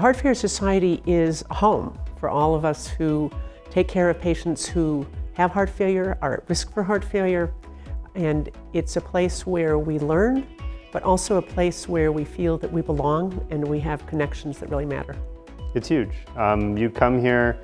Heart Failure Society is a home for all of us who take care of patients who have heart failure, are at risk for heart failure, and it's a place where we learn, but also a place where we feel that we belong and we have connections that really matter. It's huge. Um, you come here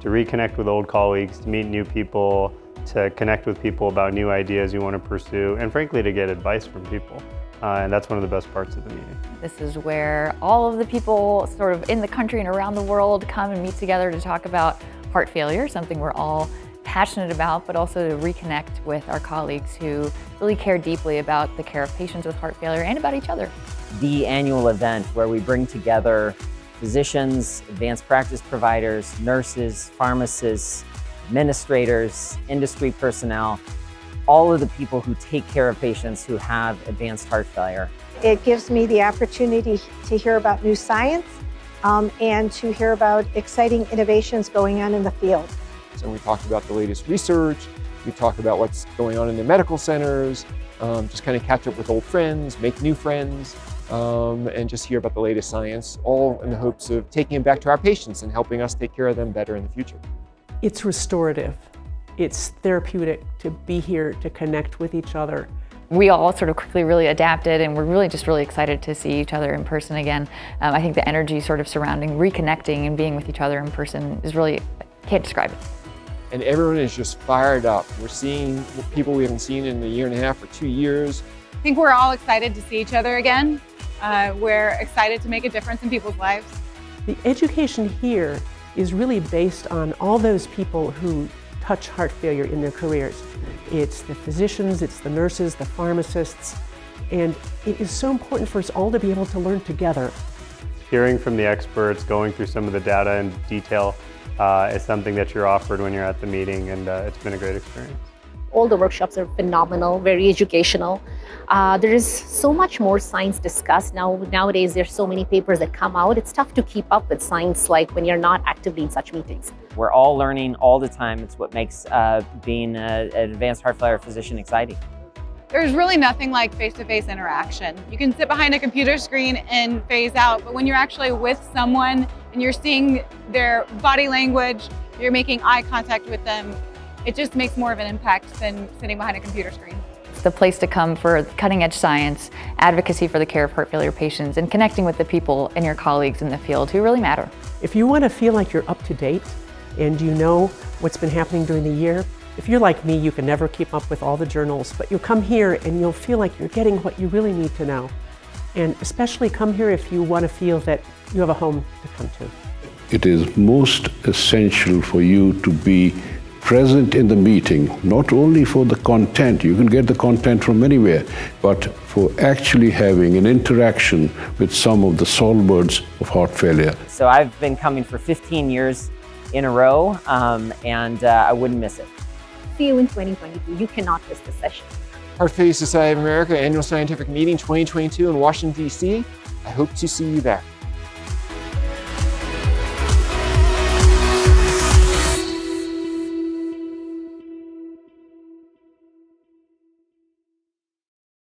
to reconnect with old colleagues, to meet new people, to connect with people about new ideas you want to pursue, and frankly to get advice from people. Uh, and that's one of the best parts of the meeting. This is where all of the people sort of in the country and around the world come and meet together to talk about heart failure, something we're all passionate about, but also to reconnect with our colleagues who really care deeply about the care of patients with heart failure and about each other. The annual event where we bring together physicians, advanced practice providers, nurses, pharmacists, administrators, industry personnel, all of the people who take care of patients who have advanced heart failure. It gives me the opportunity to hear about new science um, and to hear about exciting innovations going on in the field. So we talk about the latest research, we talk about what's going on in the medical centers, um, just kind of catch up with old friends, make new friends, um, and just hear about the latest science, all in the hopes of taking them back to our patients and helping us take care of them better in the future. It's restorative. It's therapeutic to be here to connect with each other. We all sort of quickly really adapted and we're really just really excited to see each other in person again. Um, I think the energy sort of surrounding reconnecting and being with each other in person is really, can't describe it. And everyone is just fired up. We're seeing people we haven't seen in a year and a half or two years. I think we're all excited to see each other again. Uh, we're excited to make a difference in people's lives. The education here is really based on all those people who touch heart failure in their careers. It's the physicians, it's the nurses, the pharmacists, and it is so important for us all to be able to learn together. Hearing from the experts, going through some of the data in detail uh, is something that you're offered when you're at the meeting, and uh, it's been a great experience. All the workshops are phenomenal, very educational. Uh, there is so much more science discussed now. Nowadays, there's so many papers that come out. It's tough to keep up with science like when you're not actively in such meetings. We're all learning all the time. It's what makes uh, being a, an advanced heart failure physician exciting. There's really nothing like face-to-face -face interaction. You can sit behind a computer screen and phase out, but when you're actually with someone and you're seeing their body language, you're making eye contact with them, it just makes more of an impact than sitting behind a computer screen. It's the place to come for cutting edge science, advocacy for the care of heart failure patients, and connecting with the people and your colleagues in the field who really matter. If you want to feel like you're up to date and you know what's been happening during the year, if you're like me, you can never keep up with all the journals, but you'll come here and you'll feel like you're getting what you really need to know. And especially come here if you want to feel that you have a home to come to. It is most essential for you to be present in the meeting, not only for the content, you can get the content from anywhere, but for actually having an interaction with some of the songbirds of heart failure. So I've been coming for 15 years in a row, um, and uh, I wouldn't miss it. See you in 2022. You cannot miss this session. Heart Failure Society of America Annual Scientific Meeting 2022 in Washington, D.C. I hope to see you there.